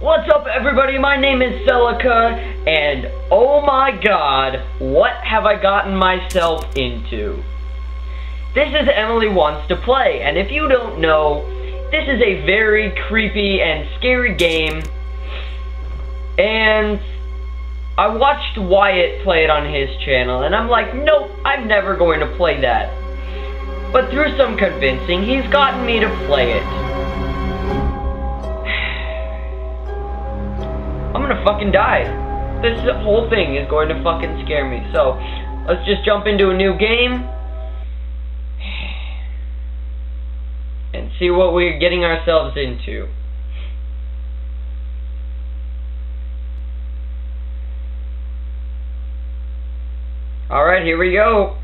What's up, everybody? My name is Celica, and oh my god, what have I gotten myself into? This is Emily Wants to Play, and if you don't know, this is a very creepy and scary game, and I watched Wyatt play it on his channel, and I'm like, nope, I'm never going to play that. But through some convincing, he's gotten me to play it. Fucking die. This whole thing is going to fucking scare me. So, let's just jump into a new game. And see what we're getting ourselves into. Alright, here we go.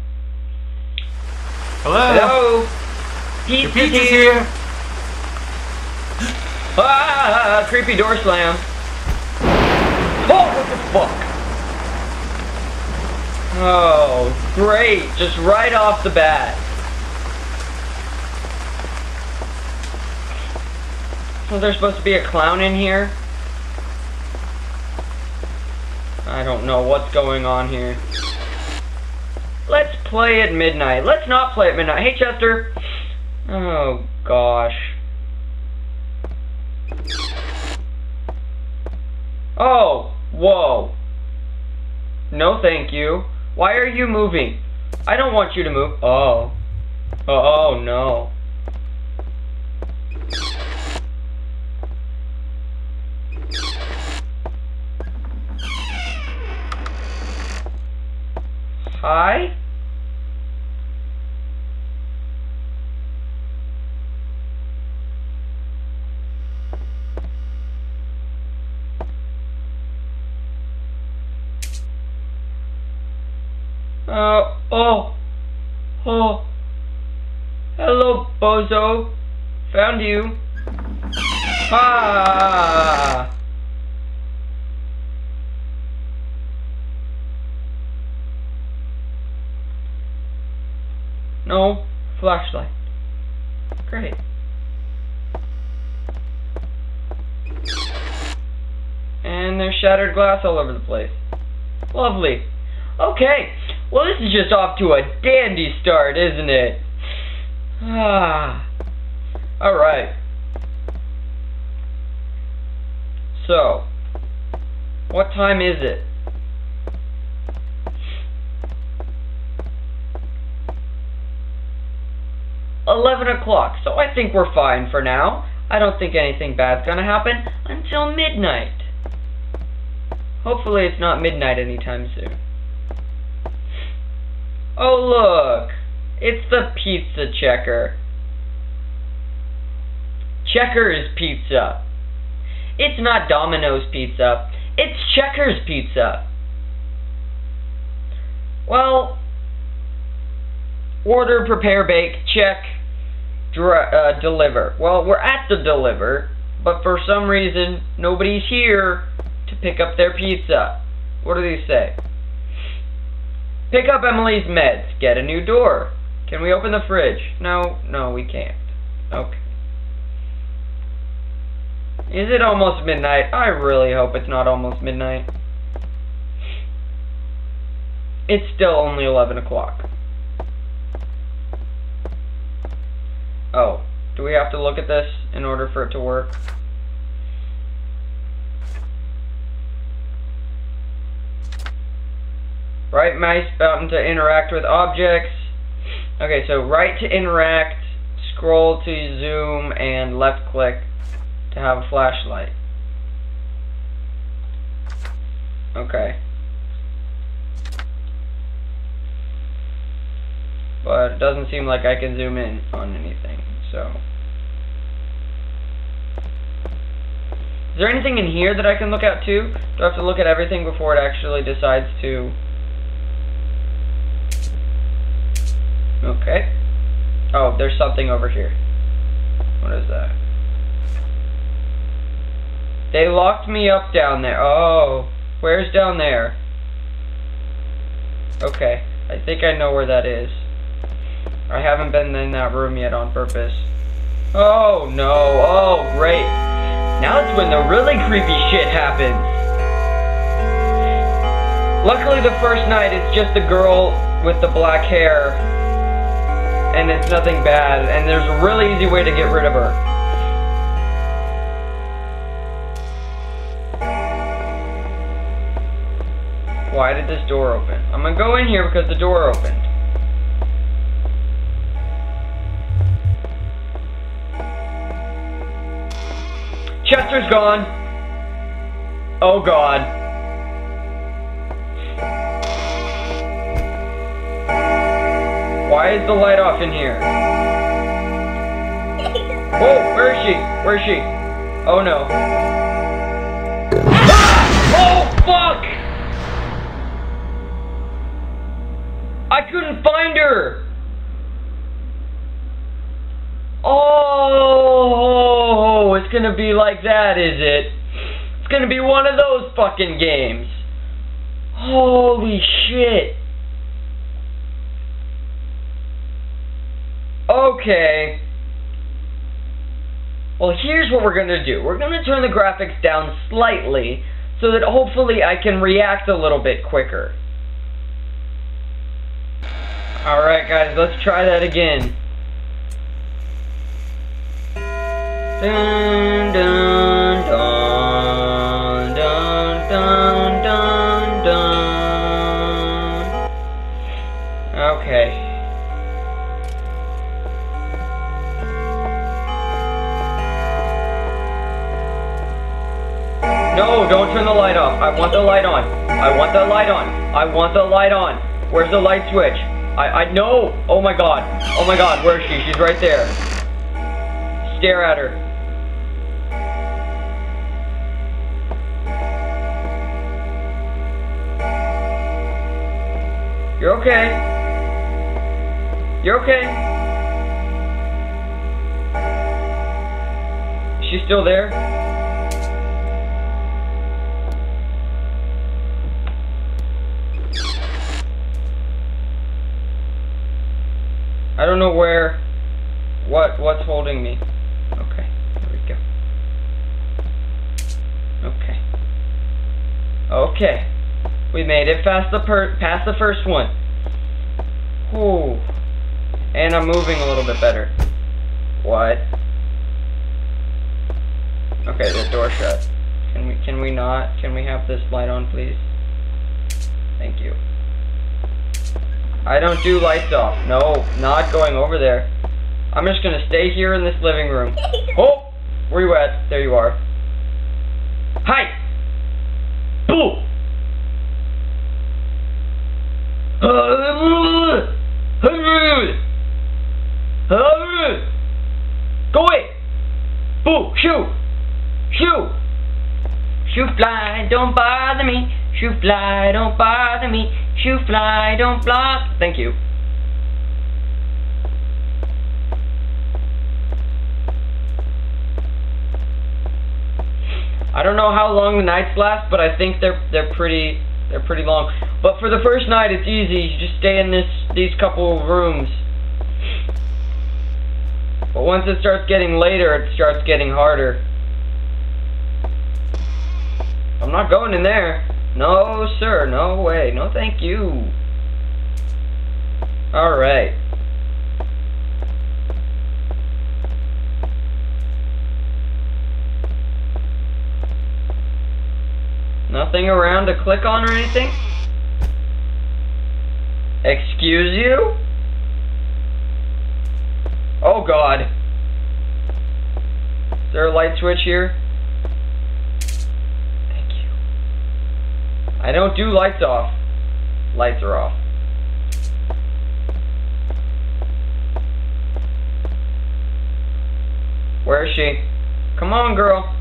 Hello. Hello. Pizza's pizza's here. here. Ah, creepy door slam. Oh, what the fuck? Oh, great. Just right off the bat. Was there supposed to be a clown in here? I don't know what's going on here. Let's play at midnight. Let's not play at midnight. Hey, Chester. Oh, gosh. Oh, whoa. No, thank you. Why are you moving? I don't want you to move. Oh. Oh, oh no. Hi? Uh, oh. Oh. Hello, bozo. Found you. Ah. No. Flashlight. Great. And there's shattered glass all over the place. Lovely. Okay, well this is just off to a dandy start, isn't it? Ah. Alright. So, what time is it? Eleven o'clock, so I think we're fine for now. I don't think anything bad's gonna happen until midnight. Hopefully it's not midnight anytime soon. Oh look, it's the pizza checker. Checkers pizza. It's not Domino's pizza, it's Checkers pizza. Well, order, prepare, bake, check, uh, deliver. Well, we're at the deliver, but for some reason, nobody's here to pick up their pizza. What do these say? Pick up Emily's meds. Get a new door. Can we open the fridge? No, no, we can't. Okay. Is it almost midnight? I really hope it's not almost midnight. It's still only 11 o'clock. Oh, do we have to look at this in order for it to work? Right mouse button to interact with objects. Okay, so right to interact, scroll to zoom, and left click to have a flashlight. Okay. But it doesn't seem like I can zoom in on anything, so. Is there anything in here that I can look at too? Do I have to look at everything before it actually decides to... Okay. Oh, there's something over here. What is that? They locked me up down there. Oh, where's down there? Okay, I think I know where that is. I haven't been in that room yet on purpose. Oh, no. Oh, great. Now it's when the really creepy shit happens. Luckily the first night it's just the girl with the black hair and it's nothing bad and there's a really easy way to get rid of her. Why did this door open? I'm gonna go in here because the door opened. Chester's gone. Oh god. Why is the light off in here? Whoa, where is she? Where is she? Oh no. Ah! Oh fuck! I couldn't find her! Oh, it's gonna be like that, is it? It's gonna be one of those fucking games. Holy shit. Okay. Well, here's what we're gonna do. We're gonna turn the graphics down slightly so that hopefully I can react a little bit quicker. Alright guys, let's try that again. Dun, dun, I want the light on. I want the light on. I want the light on. Where's the light switch? I, I know. Oh my god. Oh my god, where is she? She's right there. Stare at her. You're okay. You're okay. Is she still there? I don't know where, what, what's holding me. Okay, there we go. Okay. Okay. We made it past the past the first one. Whew. And I'm moving a little bit better. What? Okay, the door shut. Can we can we not? Can we have this light on, please? Thank you. I don't do lights off. No, not going over there. I'm just gonna stay here in this living room. Oh! Where you at? There you are. Hi! Boo! Go away! Boo! Shoo! Shoo! Shoo fly, don't bother me. Shoo fly, don't bother me. Shoo fly, don't block. Thank you. I don't know how long the nights last, but I think they're they're pretty they're pretty long. But for the first night, it's easy. You just stay in this these couple of rooms. But once it starts getting later, it starts getting harder. I'm not going in there. No, sir. No way. No, thank you. Alright. Nothing around to click on or anything? Excuse you? Oh god. Is there a light switch here? Thank you. I don't do lights off. Lights are off. Where is she? Come on, girl.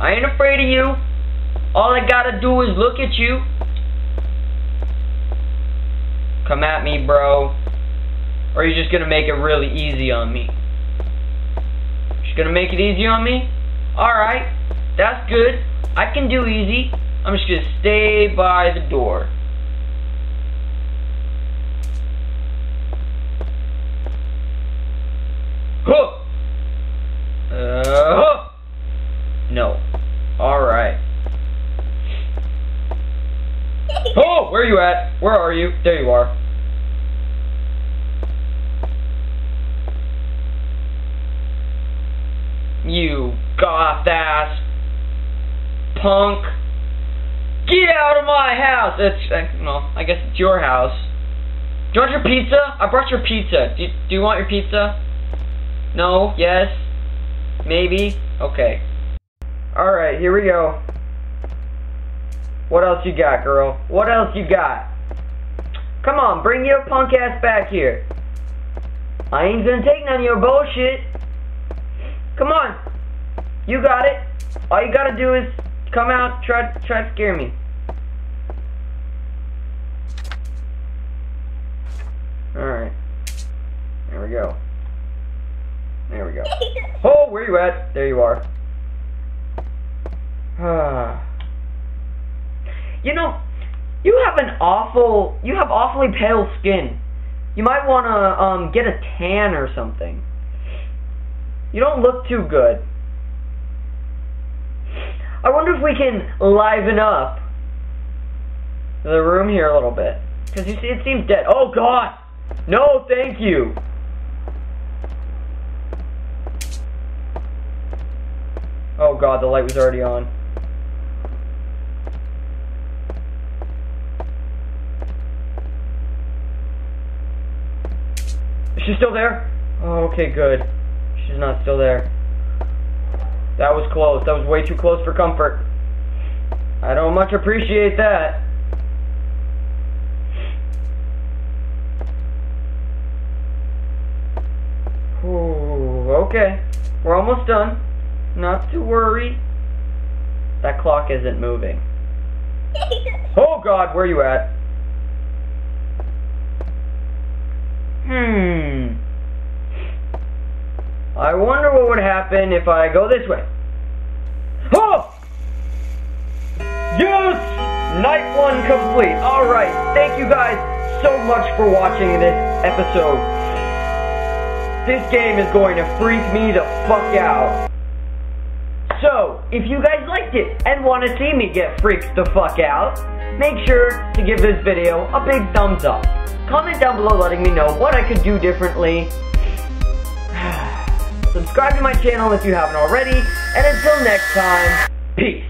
I ain't afraid of you. All I gotta do is look at you. Come at me, bro. Or you just gonna make it really easy on me? Just gonna make it easy on me? Alright. That's good. I can do easy. I'm just gonna stay by the door. Huh. Uh. No. Alright. Oh, where are you at? Where are you? There you are. You goth ass punk. Get out of my house! It's, uh, well, I guess it's your house. Do you want your pizza? I brought your pizza. Do you, do you want your pizza? No? Yes? Maybe? Okay. Alright, here we go. What else you got, girl? What else you got? Come on, bring your punk ass back here. I ain't gonna take none of your bullshit. Come on. You got it. All you gotta do is come out, try, try to scare me. Alright. There we go. There we go. Oh, where you at? There you are. Ah. you know, you have an awful, you have awfully pale skin. You might want to um, get a tan or something. You don't look too good. I wonder if we can liven up the room here a little bit. Because you see, it seems dead. Oh, God! No, thank you! Oh, God, the light was already on. Is she still there? Oh, okay, good. She's not still there. That was close. That was way too close for comfort. I don't much appreciate that. Ooh, okay. We're almost done. Not to worry. That clock isn't moving. oh god, where are you at? Hmm. I wonder what would happen if I go this way. Oh! Yes! Night one complete. Alright, thank you guys so much for watching this episode. This game is going to freak me the fuck out. So, if you guys liked it and want to see me get freaked the fuck out, make sure to give this video a big thumbs up. Comment down below letting me know what I could do differently. Subscribe to my channel if you haven't already. And until next time, peace.